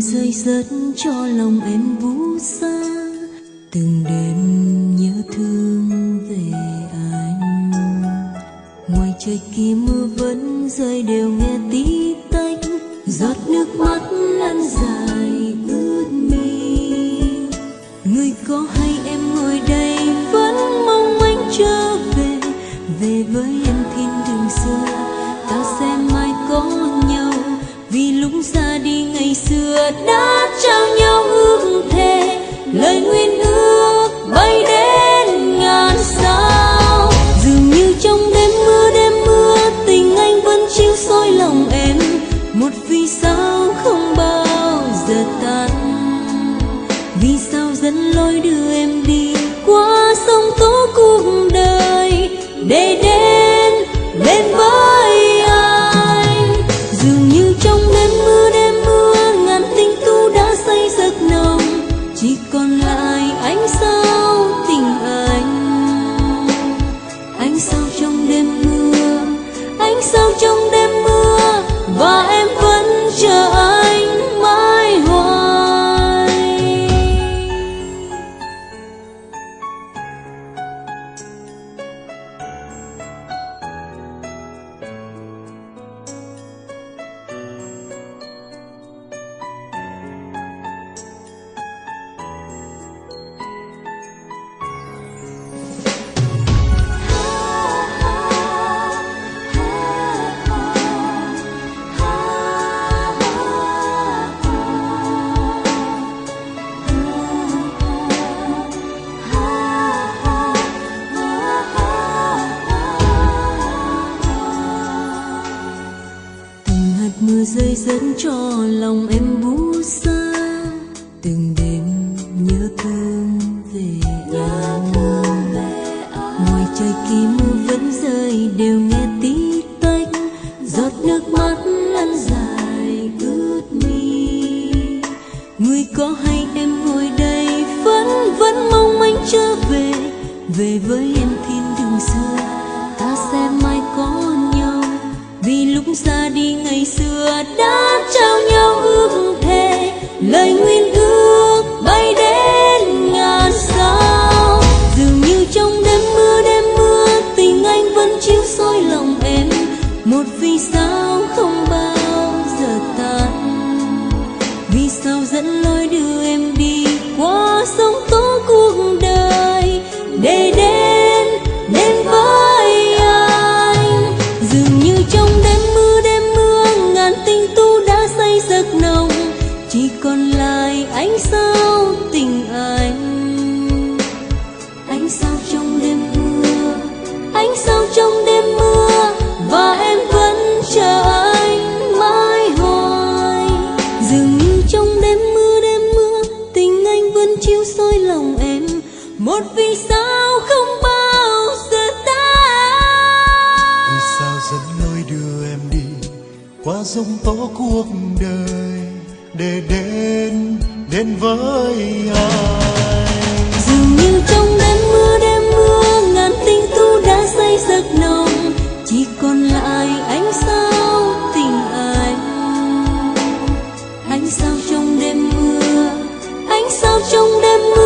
rơi rớt cho lòng em vũ xa từng đêm nhớ thương về anh. Ngoài trời kia mưa vẫn rơi, đều nghe tí tách. Giọt nước mắt lăn dài đã trao nhau ước thề, lời nguyện ước bay đến ngàn sao. Dường như trong đêm mưa đêm mưa, tình anh vẫn chiếu soi lòng em. Một vì sao không bao giờ tan. Vì sao dẫn lối đưa em đi qua sông tố cuộc đời, để đến sao rơi dẫn cho lòng em bu xa. Từng đêm nhớ thương về anh ngoài trời kỳ mưa vẫn rơi, đều nghe tí tách. Giọt nước mắt lăn dài, ướt mi. Người có hay em ngồi đây, vẫn vẫn mong anh trở về. Về với em thiên đường xưa, ta sẽ mai có nhau. Vì lúc ra đi ngày xưa đã trao nhau ước thề, lời nguyện ước bay đến ngàn sao? Dường như trong đêm mưa đêm mưa, tình anh vẫn chiếu soi lòng em. Một vì sao ánh sao tình anh, ánh sao trong đêm mưa, ánh sao trong đêm mưa, và em vẫn chờ anh mãi hoài. Dường như trong đêm mưa đêm mưa, tình anh vẫn chiếu soi lòng em. Một vì sao không bao giờ tan vì sao dẫn lối đưa em đi qua giông tố cuộc đời? Để đến đến với ai? dường như trong đêm mưa đêm mưa, ngàn tinh tu đã say giấc nồng. Chỉ còn lại ánh sao tình anh ánh sao trong đêm mưa, ánh sao trong đêm mưa.